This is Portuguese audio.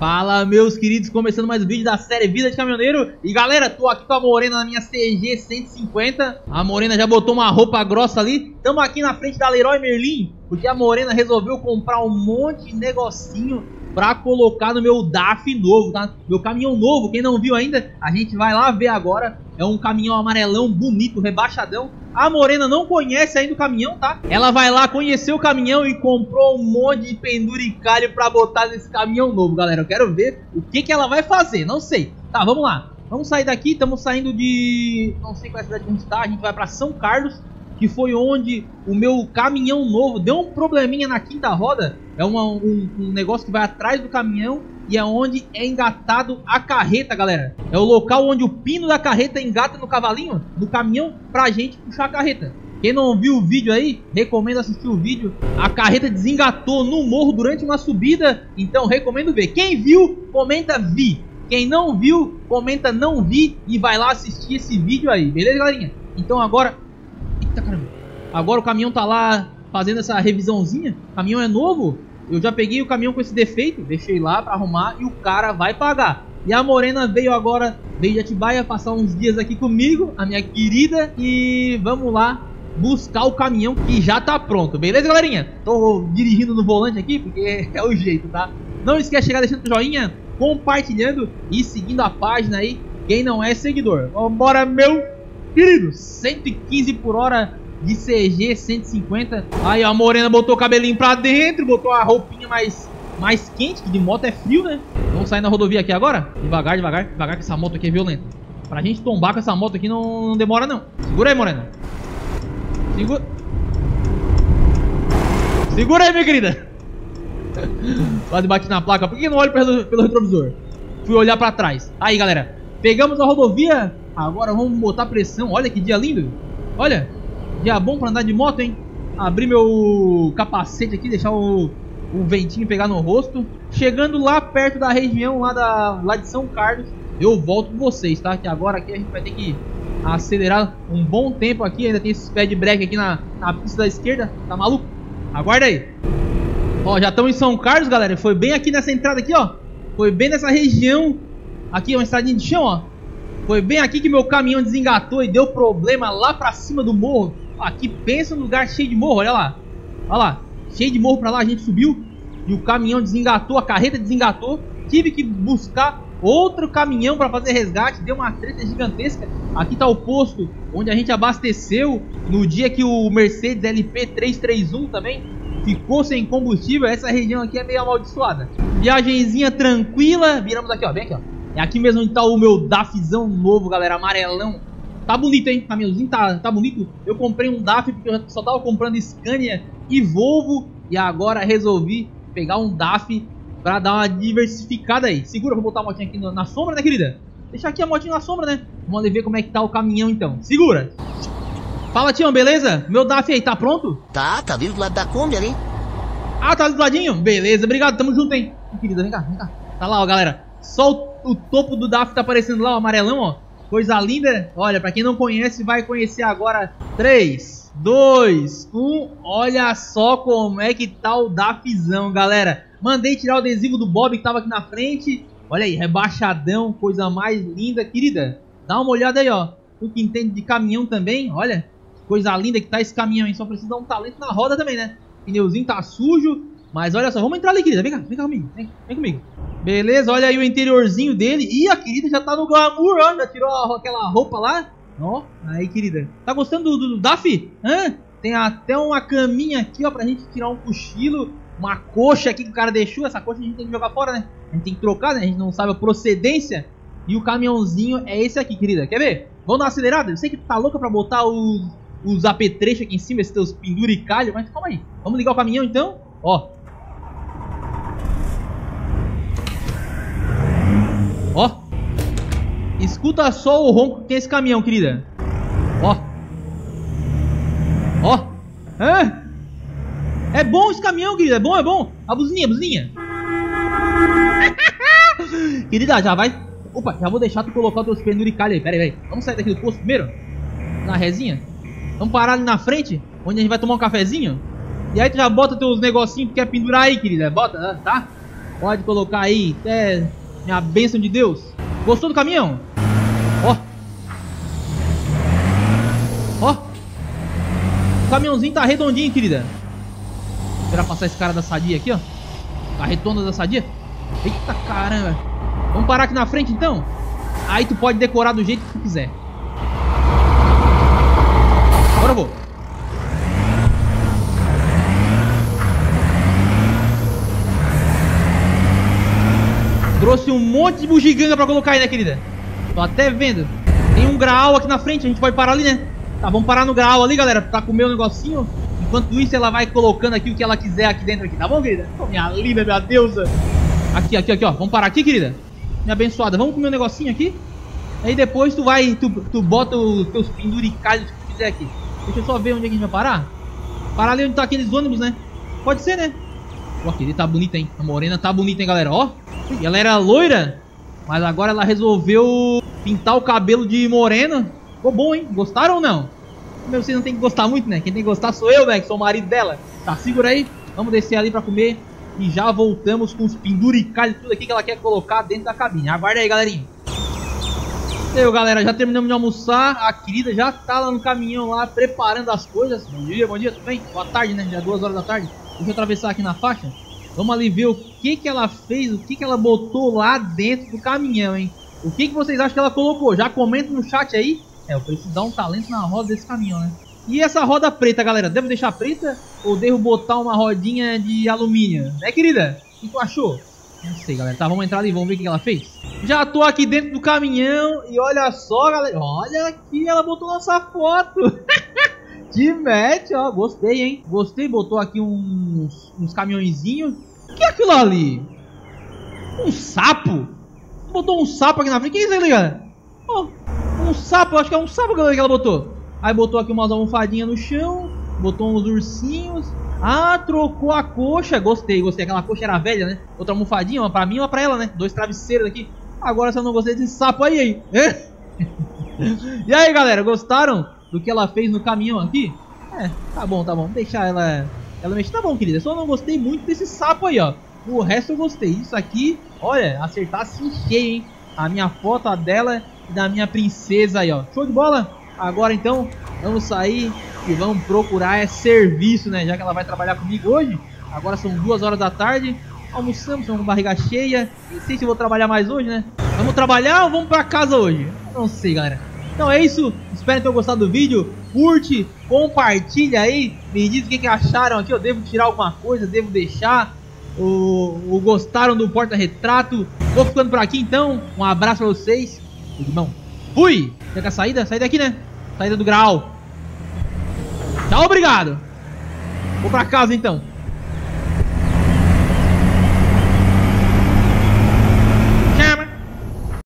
Fala, meus queridos, começando mais um vídeo da série Vida de Caminhoneiro. E galera, tô aqui com a Morena na minha CG 150. A Morena já botou uma roupa grossa ali. Tamo aqui na frente da Leroy Merlin, porque a Morena resolveu comprar um monte de negocinho pra colocar no meu DAF novo, tá? Meu caminhão novo, quem não viu ainda, a gente vai lá ver agora. É um caminhão amarelão, bonito, rebaixadão. A Morena não conhece ainda o caminhão, tá? Ela vai lá conhecer o caminhão e comprou um monte de penduricalho pra botar nesse caminhão novo, galera. Eu quero ver o que, que ela vai fazer, não sei. Tá, vamos lá. Vamos sair daqui, estamos saindo de... Não sei qual é a cidade que a gente tá, a gente vai pra São Carlos que foi onde o meu caminhão novo deu um probleminha na quinta roda. É uma, um, um, negócio que vai atrás do caminhão e é onde é engatado a carreta, galera. É o local onde o pino da carreta engata no cavalinho, no caminhão, pra gente puxar a carreta. Quem não viu o vídeo aí, recomendo assistir o vídeo. A carreta desengatou no morro durante uma subida, então recomendo ver. Quem viu, comenta vi. Quem não viu, comenta não vi e vai lá assistir esse vídeo aí, beleza, galerinha? Então agora Eita caramba. Agora o caminhão tá lá fazendo essa revisãozinha. O caminhão é novo. Eu já peguei o caminhão com esse defeito, deixei lá pra arrumar e o cara vai pagar. E a Morena veio agora, veio de Atibaia passar uns dias aqui comigo, a minha querida. E vamos lá buscar o caminhão que já tá pronto, beleza galerinha? Tô dirigindo no volante aqui porque é o jeito, tá? Não esquece de chegar deixando o joinha, compartilhando e seguindo a página aí, quem não é seguidor. Vambora meu Querido, 115 por hora de CG 150. Aí a Morena botou o cabelinho pra dentro, botou a roupinha mais, mais quente, que de moto é frio, né? Vamos sair na rodovia aqui agora? Devagar, devagar, devagar, que essa moto aqui é violenta. Pra gente tombar com essa moto aqui não, não demora não. Segura aí, Morena. Segura. Segura aí, minha querida. Quase bate na placa. Por que não olho pelo, pelo retrovisor? Fui olhar pra trás. Aí, galera. Pegamos a rodovia Agora vamos botar pressão. Olha que dia lindo. Olha. Dia bom pra andar de moto, hein? Abrir meu capacete aqui, deixar o, o ventinho pegar no rosto. Chegando lá perto da região lá, da, lá de São Carlos, eu volto com vocês, tá? Que agora aqui a gente vai ter que acelerar um bom tempo aqui. Ainda tem esses pés de break aqui na, na pista da esquerda. Tá maluco? Aguarda aí. Ó, já estamos em São Carlos, galera. Foi bem aqui nessa entrada aqui, ó. Foi bem nessa região. Aqui, uma estradinha de chão, ó. Foi bem aqui que meu caminhão desengatou e deu problema lá pra cima do morro. Aqui, pensa no lugar cheio de morro, olha lá. Olha lá, cheio de morro pra lá, a gente subiu. E o caminhão desengatou, a carreta desengatou. Tive que buscar outro caminhão para fazer resgate. Deu uma treta gigantesca. Aqui tá o posto onde a gente abasteceu no dia que o Mercedes LP 331 também ficou sem combustível. Essa região aqui é meio amaldiçoada. Viagenzinha tranquila. Viramos aqui, ó. Vem aqui, ó. É aqui mesmo onde tá o meu DAFzão novo, galera, amarelão. Tá bonito, hein? Caminhãozinho tá, tá bonito. Eu comprei um DAF porque eu só tava comprando Scania e Volvo. E agora resolvi pegar um DAF pra dar uma diversificada aí. Segura, vou botar a motinha aqui na sombra, né, querida? Deixa aqui a motinha na sombra, né? Vamos ali ver como é que tá o caminhão, então. Segura! Fala, Tião, beleza? Meu DAF aí, tá pronto? Tá, tá vindo do lado da Kombi ali. Ah, tá do ladinho? Beleza, obrigado, tamo junto, hein? Querida, vem cá, vem cá. Tá lá, ó, galera. Só o, o topo do DAF tá aparecendo lá, o amarelão, ó. Coisa linda. Olha, pra quem não conhece, vai conhecer agora. 3, 2, 1. Olha só como é que tá o DAFzão, galera. Mandei tirar o adesivo do Bob que tava aqui na frente. Olha aí, rebaixadão, coisa mais linda. Querida, dá uma olhada aí, ó. Tu que entende de caminhão também, olha. Coisa linda que tá esse caminhão aí. Só precisa dar um talento na roda também, né? Pneuzinho tá sujo. Mas olha só, vamos entrar ali, querida. Vem cá, vem cá comigo. Vem, vem comigo. Beleza, olha aí o interiorzinho dele. Ih, a querida já tá no glamour, ó. Já tirou aquela roupa lá. Ó, aí, querida. Tá gostando do, do, Daf? Hã? Tem até uma caminha aqui, ó, pra gente tirar um cochilo. Uma coxa aqui que o cara deixou. Essa coxa a gente tem que jogar fora, né? A gente tem que trocar, né? A gente não sabe a procedência. E o caminhãozinho é esse aqui, querida. Quer ver? Vamos dar uma acelerada? Eu sei que tá louca pra botar os, os apetrechos aqui em cima, esses teus penduricalhos. Mas calma aí. Vamos ligar o caminhão, então? Ó. Escuta só o ronco que tem esse caminhão, querida. Ó. Ó. Hã? É bom esse caminhão, querida. É bom, é bom. A buzininha, a buzininha. querida, já vai... Opa, já vou deixar tu colocar os teus penduricalhos aí. Pera aí, pera aí. Vamos sair daqui do posto primeiro? Na resinha? Vamos parar ali na frente, onde a gente vai tomar um cafezinho? E aí tu já bota teus negocinhos que quer pendurar aí, querida. Bota, tá? Pode colocar aí, é minha bênção de Deus. Gostou do caminhão? Ó. Ó. O caminhãozinho tá redondinho, querida. Esperar passar esse cara da sadia aqui, ó. Carretona da sadia. Eita caramba. Vamos parar aqui na frente então? Aí tu pode decorar do jeito que tu quiser. Agora eu vou. Trouxe um monte de bugiganga pra colocar aí, né, querida? Tô até vendo. Tem um graal aqui na frente, a gente pode parar ali, né? Tá, vamos parar no graal ali, galera, pra comer o negocinho. Enquanto isso, ela vai colocando aqui o que ela quiser aqui dentro, aqui, tá bom, querida? Minha linda, minha deusa. Aqui, aqui, aqui, ó. Vamos parar aqui, querida. Minha abençoada. Vamos comer um negocinho aqui. Aí depois tu vai, tu, tu bota os teus penduricalhos que tu quiser aqui. Deixa eu só ver onde é que a gente vai parar. Parar ali onde tá aqueles ônibus, né? Pode ser, né? Ó, aquele tá bonita, hein? A morena tá bonita, hein, galera? Ó. E ela era loira, mas agora ela resolveu pintar o cabelo de morena. Ficou bom, hein? Gostaram ou não? Meu, vocês não tem que gostar muito, né? Quem tem que gostar sou eu, né? Que sou o marido dela. Tá, segura aí. Vamos descer ali pra comer. E já voltamos com os penduricalhos tudo aqui que ela quer colocar dentro da cabine. Aguarda aí, galerinha. Eu, galera, já terminamos de almoçar. A querida já tá lá no caminhão lá, preparando as coisas. Bom dia, bom dia, tudo bem? Boa tarde, né? Já é duas horas da tarde. Deixa eu atravessar aqui na faixa. Vamos ali ver o que que ela fez, o que que ela botou lá dentro do caminhão, hein? O que que vocês acham que ela colocou? Já comenta no chat aí. É, eu preciso dar um talento na roda desse caminhão, né? E essa roda preta, galera? Devo deixar preta ou devo botar uma rodinha de alumínio? Né, querida? O que tu achou? Não sei, galera. Tá, vamos entrar ali vamos ver o que ela fez. Já tô aqui dentro do caminhão e olha só, galera. Olha aqui, ela botou nossa foto. De match, ó. Gostei, hein? Gostei. Botou aqui uns, uns caminhõezinhos. O que é aquilo ali? Um sapo? Botou um sapo aqui na frente. O que é isso aí, galera? Oh, um sapo. Acho que é um sapo, que ela botou. Aí botou aqui umas almofadinhas no chão. Botou uns ursinhos. Ah, trocou a coxa. Gostei, gostei. Aquela coxa era velha, né? Outra almofadinha, uma pra mim e uma pra ela, né? Dois travesseiros aqui. Agora só não gostei desse sapo aí, aí. e aí, galera, gostaram? do que ela fez no caminhão aqui. É, tá bom, tá bom. Deixar ela, ela mexer. Tá bom, querida. Só não gostei muito desse sapo aí, ó. O resto eu gostei. Isso aqui, olha, acertar assim cheio, hein. A minha foto, a dela e da minha princesa aí, ó. Show de bola? Agora então, vamos sair e vamos procurar é serviço, né? Já que ela vai trabalhar comigo hoje. Agora são duas horas da tarde. Almoçamos, estamos com barriga cheia. Nem sei se vou trabalhar mais hoje, né? Vamos trabalhar ou vamos pra casa hoje? Não sei, galera. Então é isso, espero que tenham gostado do vídeo. Curte, compartilha aí, me diz o que, que acharam aqui. Eu devo tirar alguma coisa, devo deixar. O, o gostaram do porta-retrato. Vou ficando por aqui então. Um abraço pra vocês. Bom? Fui! Chega a saída? Saída aqui, né? Saída do grau. Tchau, obrigado. Vou pra casa então.